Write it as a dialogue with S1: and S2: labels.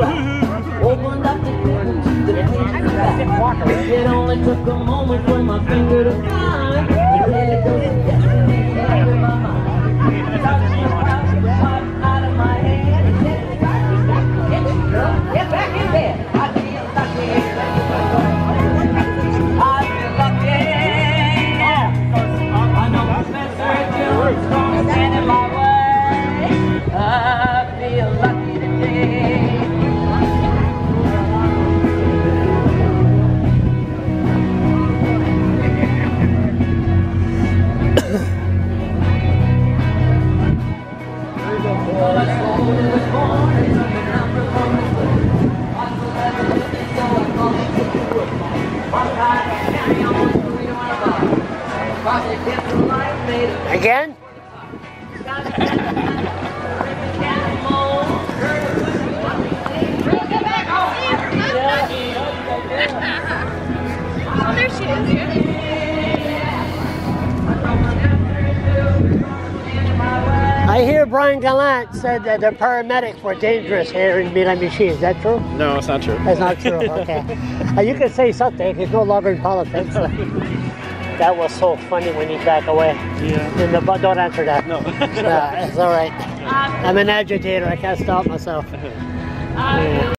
S1: Opened up the curtains, the things that It only took a moment for my finger to find.
S2: Again?
S3: Oh, there she is.
S2: I hear Brian Gallant said that the paramedics were dangerous here in Miramichi. Is that true?
S4: No, it's not true.
S2: That's not true. Okay. Uh, you can say something. He's no longer in politics. that was so funny when he backed away.
S4: Yeah.
S2: In the, but don't answer that.
S4: No.
S2: It's all right. I'm an agitator. I can't stop myself. Yeah.